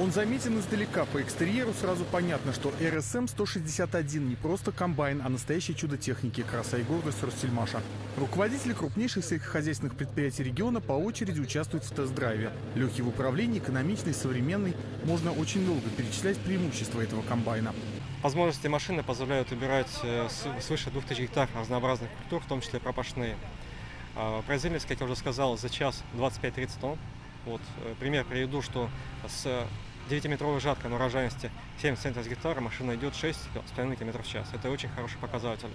Он заметен издалека. По экстерьеру сразу понятно, что РСМ-161 не просто комбайн, а настоящее чудо техники, краса и гордость Ростельмаша. Руководители крупнейших сельскохозяйственных предприятий региона по очереди участвуют в тест-драйве. Легкий в управлении, экономичный, современный. Можно очень долго перечислять преимущества этого комбайна. Возможности машины позволяют убирать э, свыше 2000 гектар разнообразных культур, в том числе пропашные. А, производительность, как я уже сказал, за час 25-30 тонн. Вот, э, пример приведу, что с 9-метровой жаткой на урожайности 70 центов с гектара машина идет 6,5 км в час. Это очень хороший показатель.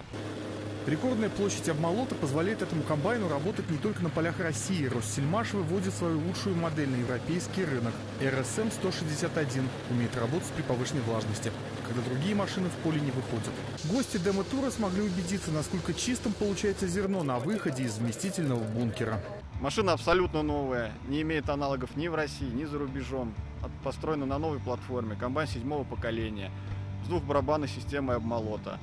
Рекордная площадь обмолота позволяет этому комбайну работать не только на полях России. Россельмаш выводит свою лучшую модель на европейский рынок. РСМ-161 умеет работать при повышенной влажности, когда другие машины в поле не выходят. Гости демо-тура смогли убедиться, насколько чистым получается зерно на выходе из вместительного бункера. Машина абсолютно новая, не имеет аналогов ни в России, ни за рубежом. Построена на новой платформе, комбайн седьмого поколения, с двухбарабанной системой обмолота.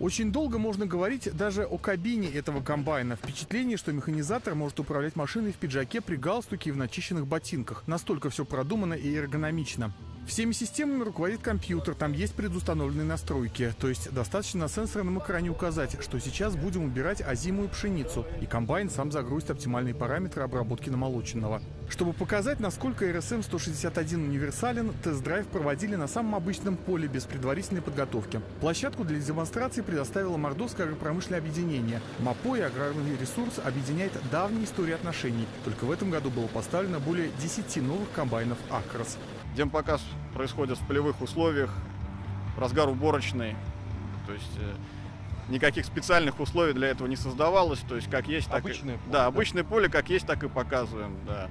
Очень долго можно говорить даже о кабине этого комбайна. Впечатление, что механизатор может управлять машиной в пиджаке при галстуке и в начищенных ботинках. Настолько все продумано и эргономично. Всеми системами руководит компьютер, там есть предустановленные настройки. То есть достаточно на сенсорном экране указать, что сейчас будем убирать озимую пшеницу, и комбайн сам загрузит оптимальные параметры обработки намолоченного. Чтобы показать, насколько RSM-161 универсален, тест-драйв проводили на самом обычном поле без предварительной подготовки. Площадку для демонстрации предоставило Мордовское агропромышленное объединение. МАПО и аграрный ресурс объединяет давние истории отношений. Только в этом году было поставлено более 10 новых комбайнов «Акрос». Демпоказ происходит в полевых условиях, разгар уборочный, то есть э, никаких специальных условий для этого не создавалось, то есть как есть, так обычное и... поле, да, обычное поле, как есть, так и показываем, да.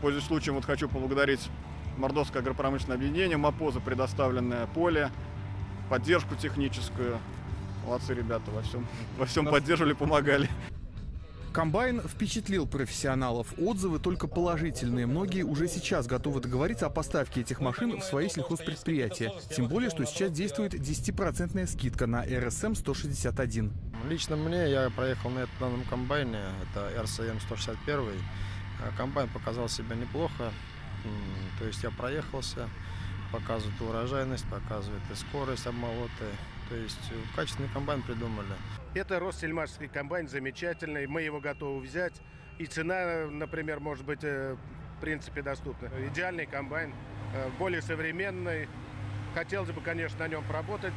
Пользуясь случаем, вот хочу поблагодарить Мордовское агропромышленное объединение, МАПО за предоставленное поле, поддержку техническую. Молодцы ребята, во всем, во всем поддерживали, помогали. Комбайн впечатлил профессионалов. Отзывы только положительные. Многие уже сейчас готовы договориться о поставке этих машин в свои сельхозпредприятия. Тем более, что сейчас действует 10% скидка на РСМ-161. Лично мне, я проехал на данном комбайне, это РСМ-161. Комбайн показал себя неплохо, то есть я проехался, показывает урожайность, показывает и скорость обмолоты. То есть качественный комбайн придумали. Это Россельмашский комбайн замечательный, мы его готовы взять. И цена, например, может быть э, в принципе доступна. Идеальный комбайн, э, более современный. Хотелось бы, конечно, на нем поработать.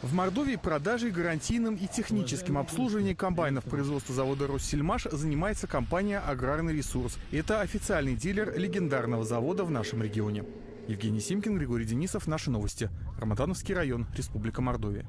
В Мордовии продажей, гарантийным и техническим обслуживанием комбайнов производства завода «Россельмаш» занимается компания «Аграрный ресурс». Это официальный дилер легендарного завода в нашем регионе. Евгений Симкин, Григорий Денисов. Наши новости. Рамадановский район, Республика Мордовия.